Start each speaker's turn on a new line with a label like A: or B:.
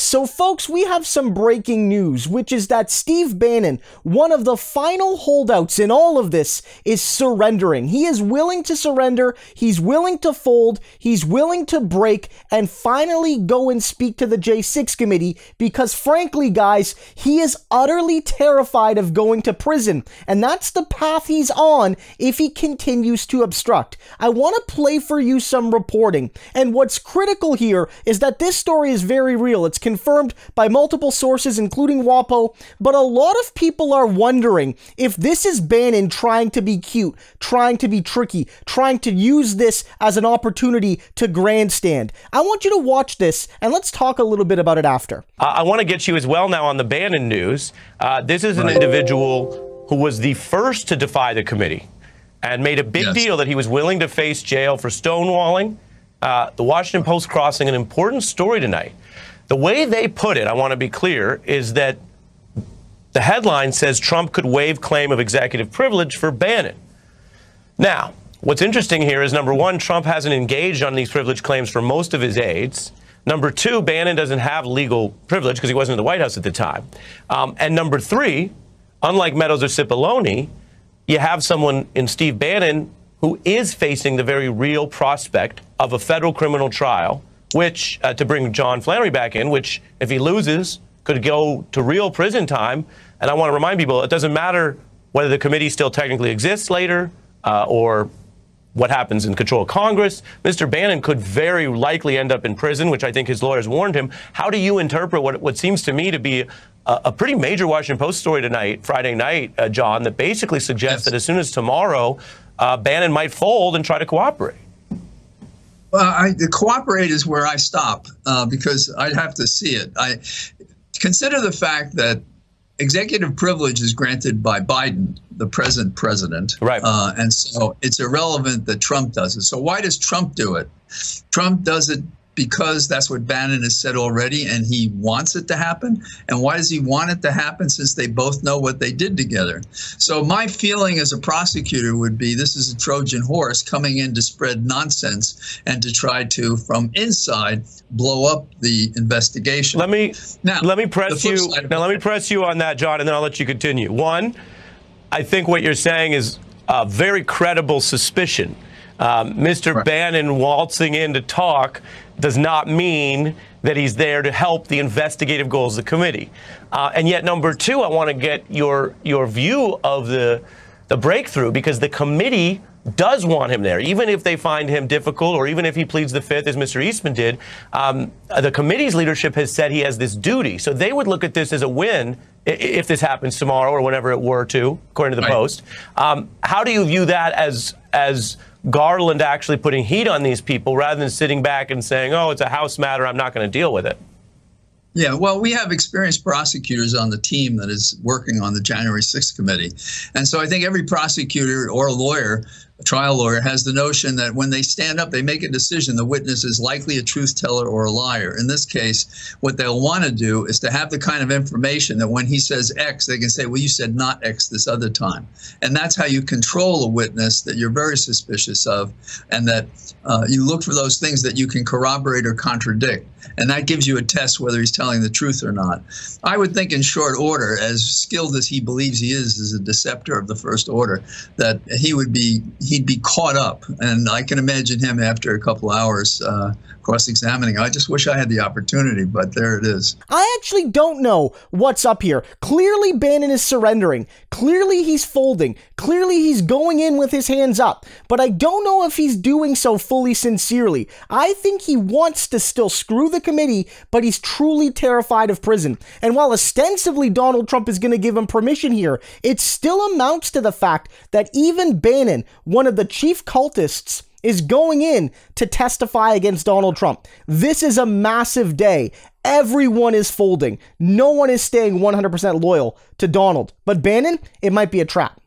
A: So, folks, we have some breaking news, which is that Steve Bannon, one of the final holdouts in all of this, is surrendering. He is willing to surrender, he's willing to fold, he's willing to break, and finally go and speak to the J6 committee because, frankly, guys, he is utterly terrified of going to prison, and that's the path he's on if he continues to obstruct. I want to play for you some reporting, and what's critical here is that this story is very real. It's confirmed by multiple sources, including WAPO, but a lot of people are wondering if this is Bannon trying to be cute, trying to be tricky, trying to use this as an opportunity to grandstand. I want you to watch this and let's talk a little bit about it after.
B: I want to get you as well now on the Bannon news. Uh, this is an individual who was the first to defy the committee and made a big yes. deal that he was willing to face jail for stonewalling. Uh, the Washington Post crossing an important story tonight. The way they put it, I want to be clear, is that the headline says Trump could waive claim of executive privilege for Bannon. Now, what's interesting here is number one, Trump hasn't engaged on these privilege claims for most of his aides. Number two, Bannon doesn't have legal privilege because he wasn't in the White House at the time. Um, and number three, unlike Meadows or Cipollone, you have someone in Steve Bannon who is facing the very real prospect of a federal criminal trial which, uh, to bring John Flannery back in, which, if he loses, could go to real prison time. And I want to remind people it doesn't matter whether the committee still technically exists later uh, or what happens in control of Congress. Mr. Bannon could very likely end up in prison, which I think his lawyers warned him. How do you interpret what, what seems to me to be a, a pretty major Washington Post story tonight, Friday night, uh, John, that basically suggests yes. that as soon as tomorrow, uh, Bannon might fold and try to cooperate?
C: Well, I, the cooperate is where I stop uh, because I'd have to see it. I consider the fact that executive privilege is granted by Biden, the present president,
B: right?
C: Uh, and so it's irrelevant that Trump does it. So why does Trump do it? Trump does it because that's what Bannon has said already, and he wants it to happen. And why does he want it to happen? Since they both know what they did together. So my feeling as a prosecutor would be this is a Trojan horse coming in to spread nonsense and to try to, from inside, blow up the investigation.
B: Let me now let me press you now. Let me press you on that, John, and then I'll let you continue. One, I think what you're saying is a very credible suspicion. Um, Mr. Right. Bannon waltzing in to talk does not mean that he's there to help the investigative goals of the committee. Uh, and yet, number two, I want to get your your view of the the breakthrough because the committee does want him there, even if they find him difficult or even if he pleads the fifth, as Mr. Eastman did. Um, the committee's leadership has said he has this duty. So they would look at this as a win if this happens tomorrow or whenever it were to, according to the right. Post. Um, how do you view that as as Garland actually putting heat on these people rather than sitting back and saying, oh, it's a House matter, I'm not going to deal with it?
C: Yeah, well, we have experienced prosecutors on the team that is working on the January 6th committee. And so I think every prosecutor or lawyer trial lawyer has the notion that when they stand up, they make a decision. The witness is likely a truth teller or a liar. In this case, what they'll want to do is to have the kind of information that when he says X, they can say, well, you said not X this other time. And that's how you control a witness that you're very suspicious of and that uh, you look for those things that you can corroborate or contradict. And that gives you a test whether he's telling the truth or not. I would think in short order, as skilled as he believes he is as a deceptor of the first order, that he would be he'd be caught up. And I can imagine him after a couple hours uh, cross-examining. I just wish I had the opportunity, but there it is.
A: I actually don't know what's up here. Clearly, Bannon is surrendering. Clearly, he's folding. Clearly, he's going in with his hands up. But I don't know if he's doing so fully sincerely. I think he wants to still screw the committee, but he's truly terrified of prison. And while ostensibly Donald Trump is going to give him permission here, it still amounts to the fact that even Bannon, one of the chief cultists, is going in to testify against Donald Trump. This is a massive day. Everyone is folding. No one is staying 100% loyal to Donald. But Bannon, it might be a trap.